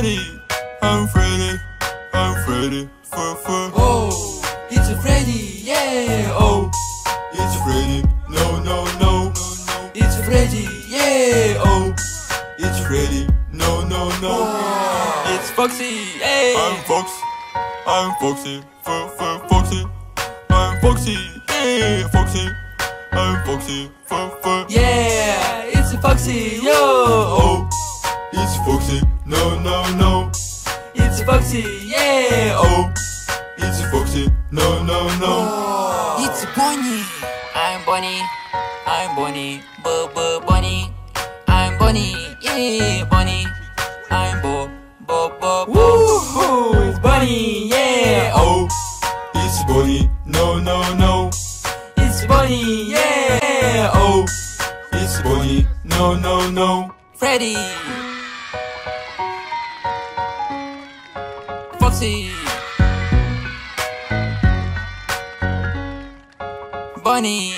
Freddy, I'm Freddy, I'm Freddy, for for. Oh, it's Freddy, yeah. Oh, it's Freddy, no no no. It's Freddy, yeah. Oh, it's Freddy, no no no. Oh, it's Foxy, yeah. I'm Fox, I'm Foxy, for for Foxy, I'm Foxy, yeah, Foxy, I'm Foxy, for for. Yeah, it's Foxy, yo. Oh, it's Foxy, no, no, no. It's Foxy, yeah. Oh, it's Foxy, no, no, no. Oh. It's Bonnie. I'm Bonnie. I'm Bonnie. B B Bonnie. I'm Bonnie. Yeah, Bonnie. I'm Bo Bo Bo Bo. Woo! It's Bonnie. Yeah. Oh, it's Bonnie, no, no, no. It's Bonnie. Yeah. Oh, it's Bonnie, no, no, no. Freddy. Bonnie.